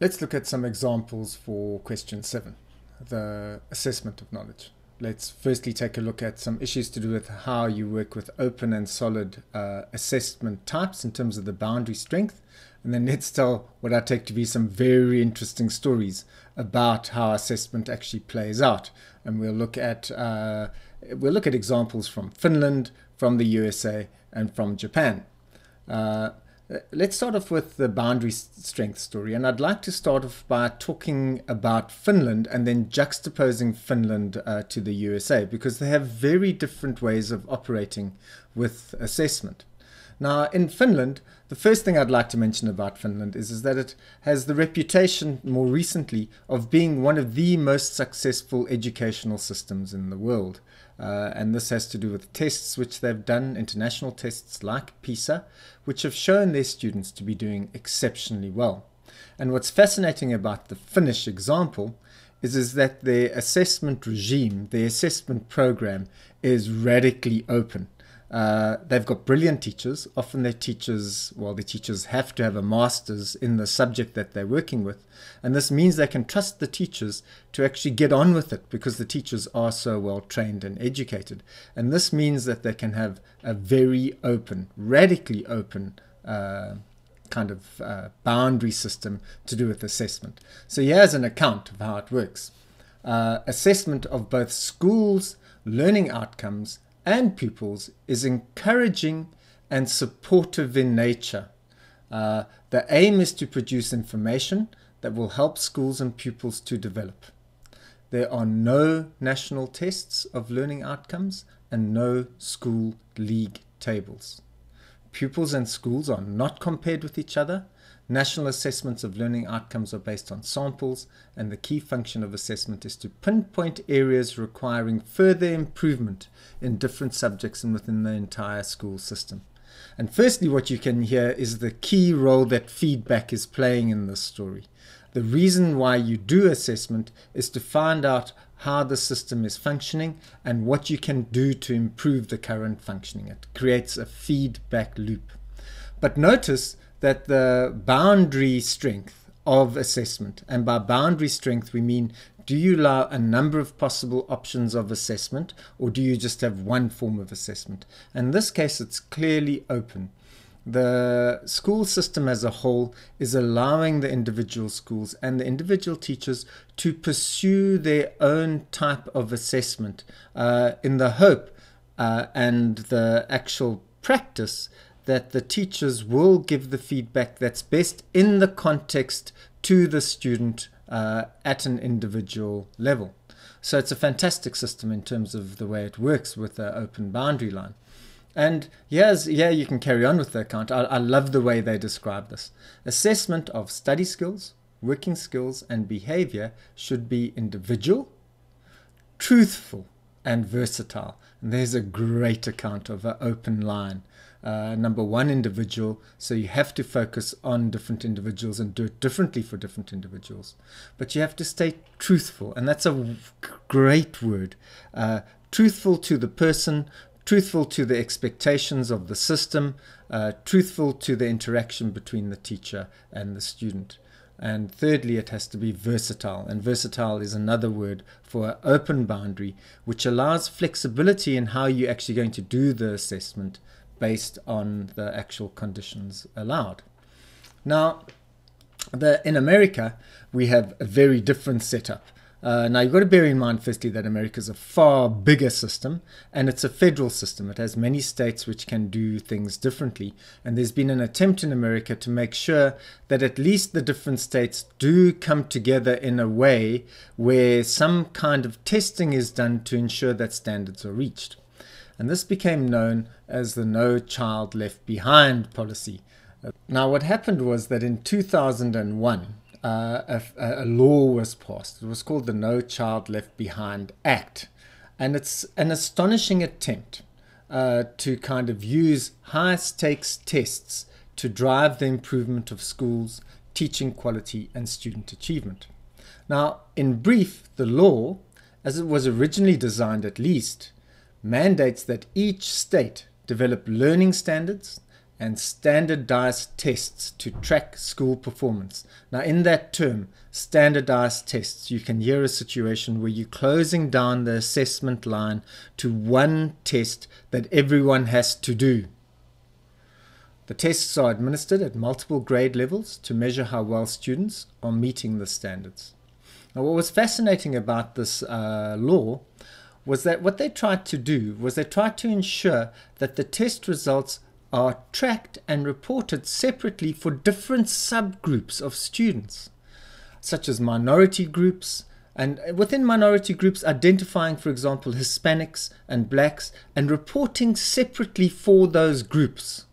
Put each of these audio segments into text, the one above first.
Let's look at some examples for question seven, the assessment of knowledge. Let's firstly take a look at some issues to do with how you work with open and solid uh, assessment types in terms of the boundary strength. And then let's tell what I take to be some very interesting stories about how assessment actually plays out. And we'll look at uh, we'll look at examples from Finland, from the USA, and from Japan. Uh, Let's start off with the boundary strength story. And I'd like to start off by talking about Finland and then juxtaposing Finland uh, to the USA because they have very different ways of operating with assessment. Now, in Finland, the first thing I'd like to mention about Finland is, is that it has the reputation more recently of being one of the most successful educational systems in the world. Uh, and this has to do with tests which they've done, international tests like PISA, which have shown their students to be doing exceptionally well. And what's fascinating about the Finnish example is, is that their assessment regime, their assessment program, is radically open. Uh, they've got brilliant teachers. Often their teachers, well, the teachers have to have a master's in the subject that they're working with. And this means they can trust the teachers to actually get on with it because the teachers are so well trained and educated. And this means that they can have a very open, radically open uh, kind of uh, boundary system to do with assessment. So here's an account of how it works. Uh, assessment of both schools, learning outcomes, and pupils is encouraging and supportive in nature. Uh, the aim is to produce information that will help schools and pupils to develop. There are no national tests of learning outcomes and no school league tables. Pupils and schools are not compared with each other National assessments of learning outcomes are based on samples, and the key function of assessment is to pinpoint areas requiring further improvement in different subjects and within the entire school system. And firstly, what you can hear is the key role that feedback is playing in this story. The reason why you do assessment is to find out how the system is functioning and what you can do to improve the current functioning. It creates a feedback loop. But notice that the boundary strength of assessment, and by boundary strength we mean do you allow a number of possible options of assessment or do you just have one form of assessment? In this case, it's clearly open. The school system as a whole is allowing the individual schools and the individual teachers to pursue their own type of assessment uh, in the hope uh, and the actual practice that the teachers will give the feedback that's best in the context to the student uh, at an individual level. So it's a fantastic system in terms of the way it works with the open boundary line. And yes, yeah, you can carry on with the account. I, I love the way they describe this. Assessment of study skills, working skills, and behavior should be individual, truthful, and versatile. And there's a great account of an open line uh, number one individual. So you have to focus on different individuals and do it differently for different individuals. But you have to stay truthful, and that's a great word. Uh, truthful to the person, truthful to the expectations of the system, uh, truthful to the interaction between the teacher and the student. And thirdly, it has to be versatile. And versatile is another word for open boundary, which allows flexibility in how you're actually going to do the assessment based on the actual conditions allowed. Now, the, in America, we have a very different setup. Uh, now, you've got to bear in mind, firstly, that America is a far bigger system and it's a federal system. It has many states which can do things differently. And there's been an attempt in America to make sure that at least the different states do come together in a way where some kind of testing is done to ensure that standards are reached and this became known as the No Child Left Behind policy. Now, what happened was that in 2001, uh, a, a, law was passed. It was called the No Child Left Behind Act. And it's an astonishing attempt uh, to kind of use high stakes tests to drive the improvement of schools, teaching quality, and student achievement. Now, in brief, the law, as it was originally designed at least, mandates that each state develop learning standards and standardized tests to track school performance. Now, in that term, standardized tests, you can hear a situation where you're closing down the assessment line to one test that everyone has to do. The tests are administered at multiple grade levels to measure how well students are meeting the standards. Now, what was fascinating about this uh, law was that what they tried to do was they tried to ensure that the test results are tracked and reported separately for different subgroups of students, such as minority groups, and within minority groups, identifying, for example, Hispanics and blacks and reporting separately for those groups.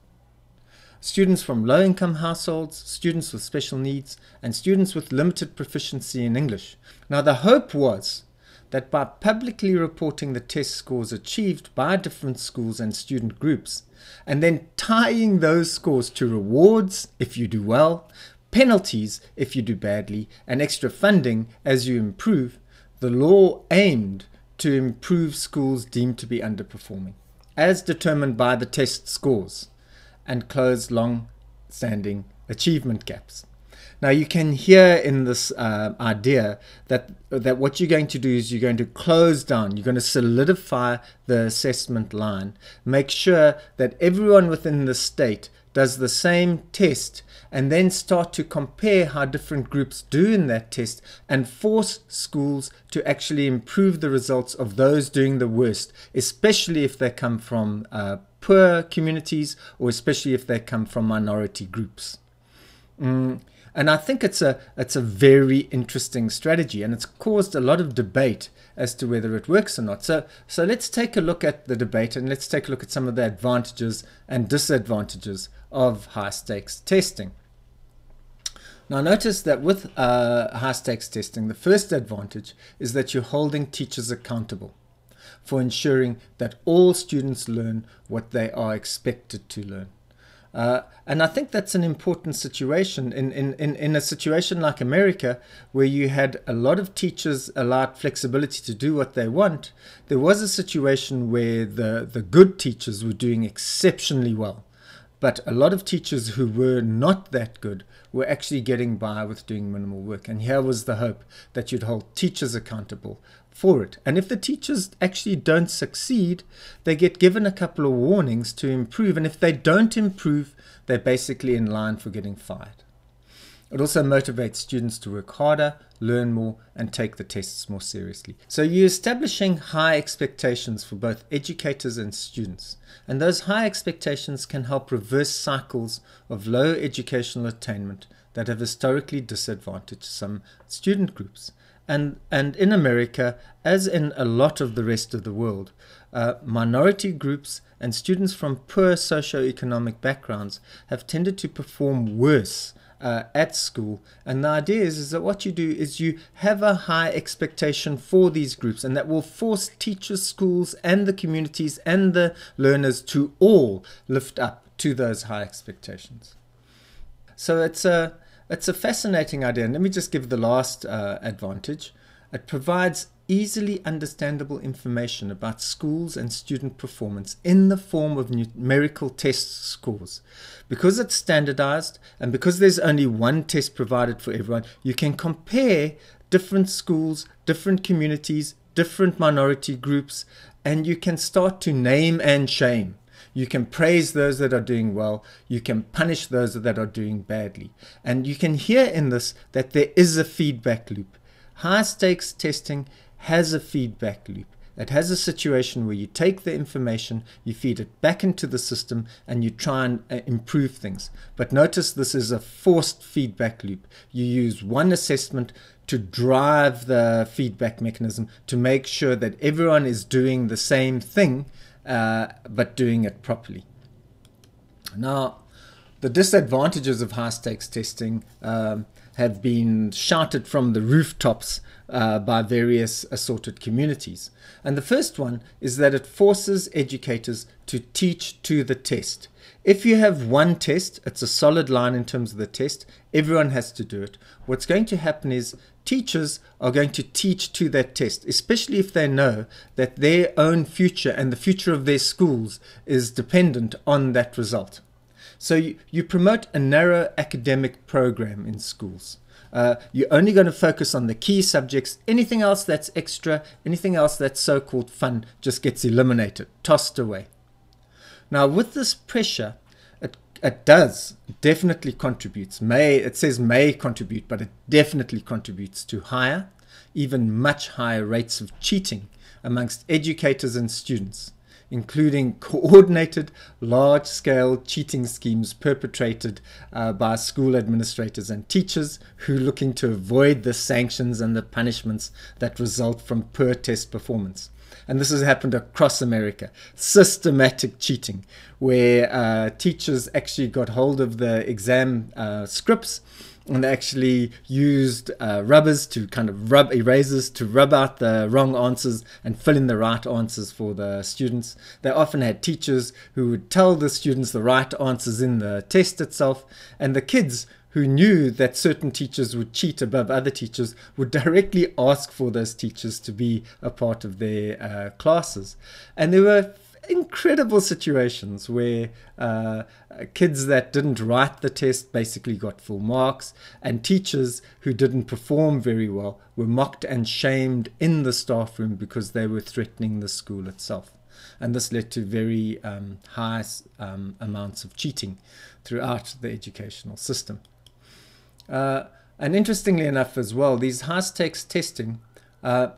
Students from low income households, students with special needs, and students with limited proficiency in English. Now, the hope was that by publicly reporting the test scores achieved by different schools and student groups, and then tying those scores to rewards if you do well, penalties if you do badly, and extra funding as you improve, the law aimed to improve schools deemed to be underperforming, as determined by the test scores, and close long standing achievement gaps. Now you can hear in this uh, idea that that what you're going to do is you're going to close down, you're going to solidify the assessment line, make sure that everyone within the state does the same test and then start to compare how different groups do in that test and force schools to actually improve the results of those doing the worst, especially if they come from uh, poor communities or especially if they come from minority groups. Mm. And I think it's a it's a very interesting strategy, and it's caused a lot of debate as to whether it works or not. So so let's take a look at the debate, and let's take a look at some of the advantages and disadvantages of high stakes testing. Now notice that with uh, high stakes testing, the first advantage is that you're holding teachers accountable for ensuring that all students learn what they are expected to learn. Uh, and I think that's an important situation in, in, in, in a situation like America, where you had a lot of teachers allowed flexibility to do what they want. There was a situation where the, the good teachers were doing exceptionally well. But a lot of teachers who were not that good were actually getting by with doing minimal work. And here was the hope that you'd hold teachers accountable for it. And if the teachers actually don't succeed, they get given a couple of warnings to improve. And if they don't improve, they're basically in line for getting fired. It also motivates students to work harder, learn more, and take the tests more seriously. So you're establishing high expectations for both educators and students. And those high expectations can help reverse cycles of low educational attainment that have historically disadvantaged some student groups. And, and in America, as in a lot of the rest of the world, uh, minority groups and students from poor socioeconomic backgrounds have tended to perform worse uh, at school. And the idea is, is that what you do is you have a high expectation for these groups, and that will force teachers, schools, and the communities and the learners to all lift up to those high expectations. So it's a it's a fascinating idea. And let me just give the last uh, advantage. It provides easily understandable information about schools and student performance in the form of numerical test scores. Because it's standardized and because there's only one test provided for everyone, you can compare different schools, different communities, different minority groups, and you can start to name and shame. You can praise those that are doing well. You can punish those that are doing badly. And you can hear in this that there is a feedback loop. High stakes testing has a feedback loop. It has a situation where you take the information, you feed it back into the system, and you try and uh, improve things. But notice this is a forced feedback loop. You use one assessment to drive the feedback mechanism to make sure that everyone is doing the same thing uh, but doing it properly. Now, the disadvantages of high stakes testing um, have been shouted from the rooftops uh, by various assorted communities. And the first one is that it forces educators to teach to the test. If you have one test, it's a solid line in terms of the test, everyone has to do it. What's going to happen is teachers are going to teach to that test, especially if they know that their own future and the future of their schools is dependent on that result. So you, you promote a narrow academic program in schools. Uh, you're only going to focus on the key subjects. Anything else that's extra, anything else that's so called fun, just gets eliminated, tossed away. Now, with this pressure, it, it does definitely contributes. May it says may contribute, but it definitely contributes to higher, even much higher rates of cheating amongst educators and students including coordinated large scale cheating schemes perpetrated uh, by school administrators and teachers who are looking to avoid the sanctions and the punishments that result from poor test performance. And this has happened across America. Systematic cheating, where uh, teachers actually got hold of the exam uh, scripts and actually used uh, rubbers to kind of rub erasers to rub out the wrong answers and fill in the right answers for the students. They often had teachers who would tell the students the right answers in the test itself, and the kids who knew that certain teachers would cheat above other teachers would directly ask for those teachers to be a part of their uh, classes. And there were incredible situations where uh, kids that didn't write the test basically got full marks, and teachers who didn't perform very well were mocked and shamed in the staff room because they were threatening the school itself. And this led to very um, high um, amounts of cheating throughout the educational system. Uh, and interestingly enough, as well, these high stakes testing. Uh,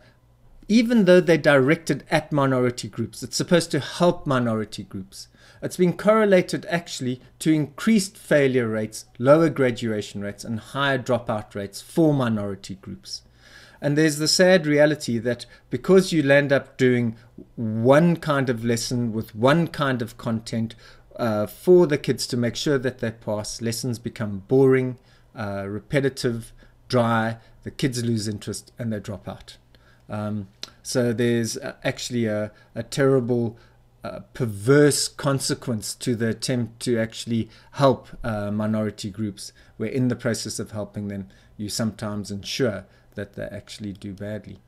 even though they're directed at minority groups. It's supposed to help minority groups. It's been correlated actually to increased failure rates, lower graduation rates, and higher dropout rates for minority groups. And there's the sad reality that because you land up doing one kind of lesson with one kind of content uh, for the kids to make sure that they pass, lessons become boring, uh, repetitive, dry, the kids lose interest, and they drop out. Um, so there's actually a, a terrible, uh, perverse consequence to the attempt to actually help uh, minority groups, where in the process of helping them, you sometimes ensure that they actually do badly.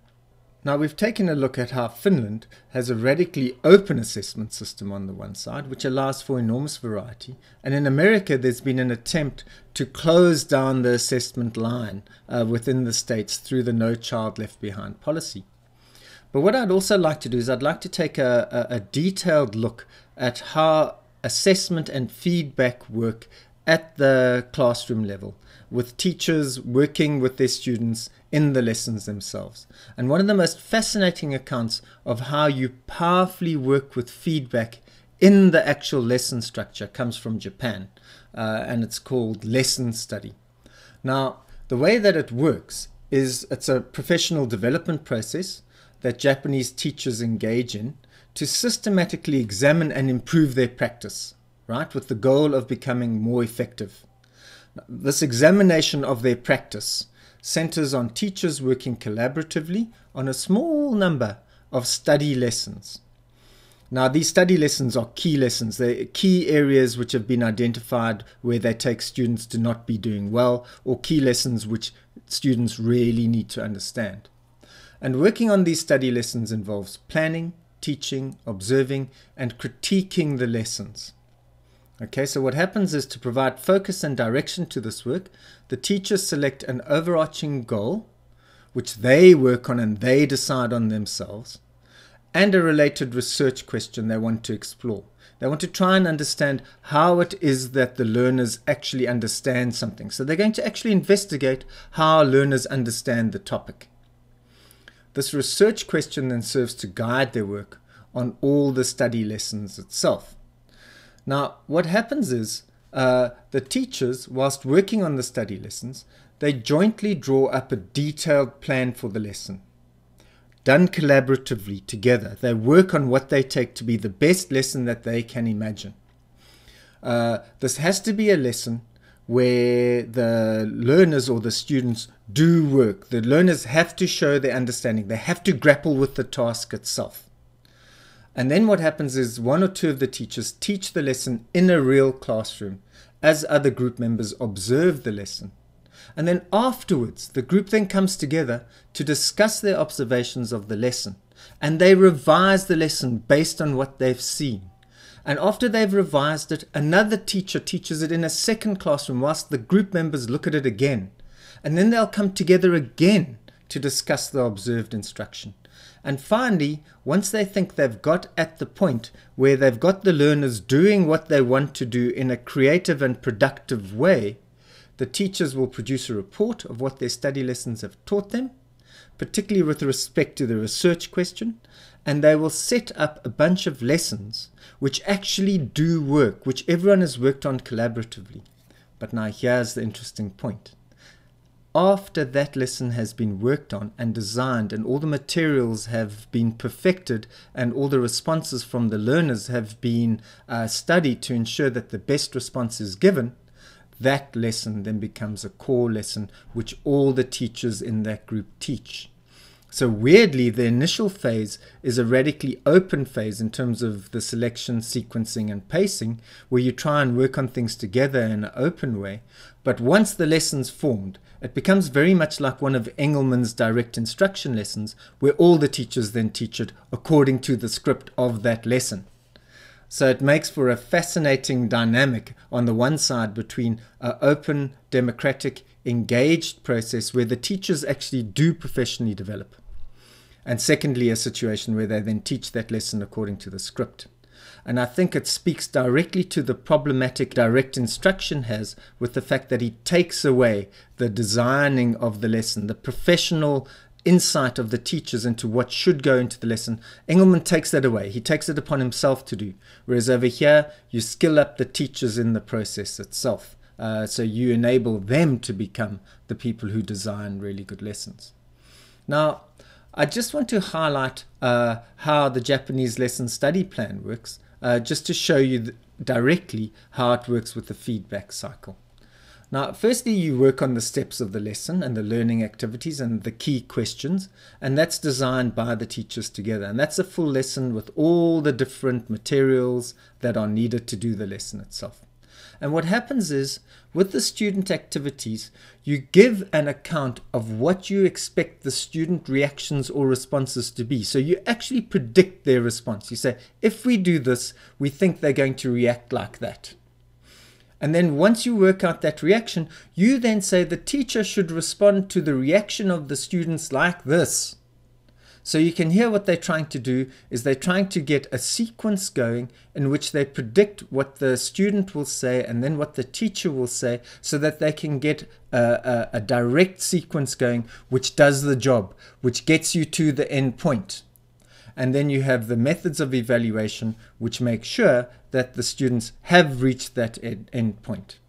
Now, we've taken a look at how Finland has a radically open assessment system on the one side, which allows for enormous variety. And in America, there's been an attempt to close down the assessment line uh, within the states through the No Child Left Behind policy. But what I'd also like to do is I'd like to take a, a, a detailed look at how assessment and feedback work at the classroom level with teachers working with their students in the lessons themselves. And one of the most fascinating accounts of how you powerfully work with feedback in the actual lesson structure comes from Japan, uh, and it's called lesson study. Now, the way that it works is it's a professional development process that Japanese teachers engage in to systematically examine and improve their practice, right, with the goal of becoming more effective. This examination of their practice centers on teachers working collaboratively on a small number of study lessons. Now, these study lessons are key lessons. They're key areas which have been identified where they take students to not be doing well, or key lessons which students really need to understand. And working on these study lessons involves planning, teaching, observing, and critiquing the lessons. Okay, so what happens is to provide focus and direction to this work, the teachers select an overarching goal, which they work on and they decide on themselves, and a related research question they want to explore. They want to try and understand how it is that the learners actually understand something. So they're going to actually investigate how learners understand the topic. This research question then serves to guide their work on all the study lessons itself. Now, what happens is uh, the teachers, whilst working on the study lessons, they jointly draw up a detailed plan for the lesson. Done collaboratively together, they work on what they take to be the best lesson that they can imagine. Uh, this has to be a lesson where the learners or the students do work. The learners have to show their understanding, they have to grapple with the task itself. And then what happens is one or two of the teachers teach the lesson in a real classroom as other group members observe the lesson. And then afterwards, the group then comes together to discuss their observations of the lesson. And they revise the lesson based on what they've seen. And after they've revised it, another teacher teaches it in a second classroom whilst the group members look at it again. And then they'll come together again to discuss the observed instruction. And finally, once they think they've got at the point where they've got the learners doing what they want to do in a creative and productive way, the teachers will produce a report of what their study lessons have taught them, particularly with respect to the research question, and they will set up a bunch of lessons which actually do work, which everyone has worked on collaboratively. But now here's the interesting point after that lesson has been worked on and designed and all the materials have been perfected and all the responses from the learners have been uh, studied to ensure that the best response is given, that lesson then becomes a core lesson which all the teachers in that group teach. So weirdly, the initial phase is a radically open phase in terms of the selection, sequencing, and pacing, where you try and work on things together in an open way. But once the lesson's formed, it becomes very much like one of Engelmann's direct instruction lessons, where all the teachers then teach it according to the script of that lesson. So it makes for a fascinating dynamic on the one side between an open, democratic, engaged process where the teachers actually do professionally develop and secondly, a situation where they then teach that lesson according to the script. And I think it speaks directly to the problematic direct instruction has with the fact that he takes away the designing of the lesson, the professional insight of the teachers into what should go into the lesson. Engelmann takes that away. He takes it upon himself to do. Whereas over here, you skill up the teachers in the process itself. Uh, so you enable them to become the people who design really good lessons. Now, I just want to highlight uh, how the Japanese lesson study plan works, uh, just to show you directly how it works with the feedback cycle. Now, firstly, you work on the steps of the lesson and the learning activities and the key questions, and that's designed by the teachers together. And that's a full lesson with all the different materials that are needed to do the lesson itself. And what happens is, with the student activities, you give an account of what you expect the student reactions or responses to be. So you actually predict their response. You say, if we do this, we think they're going to react like that. And then once you work out that reaction, you then say the teacher should respond to the reaction of the students like this. So you can hear what they're trying to do is they're trying to get a sequence going in which they predict what the student will say and then what the teacher will say so that they can get a, a, a direct sequence going which does the job, which gets you to the end point. And then you have the methods of evaluation which make sure that the students have reached that end point.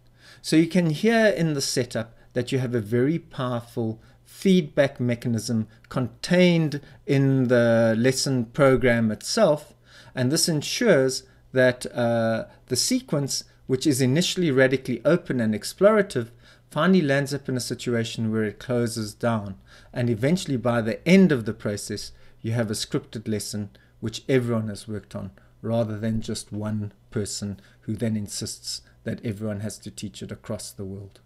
So you can hear in the setup that you have a very powerful feedback mechanism contained in the lesson program itself. And this ensures that uh, the sequence, which is initially radically open and explorative, finally lands up in a situation where it closes down. And eventually, by the end of the process, you have a scripted lesson which everyone has worked on, rather than just one person who then insists that everyone has to teach it across the world.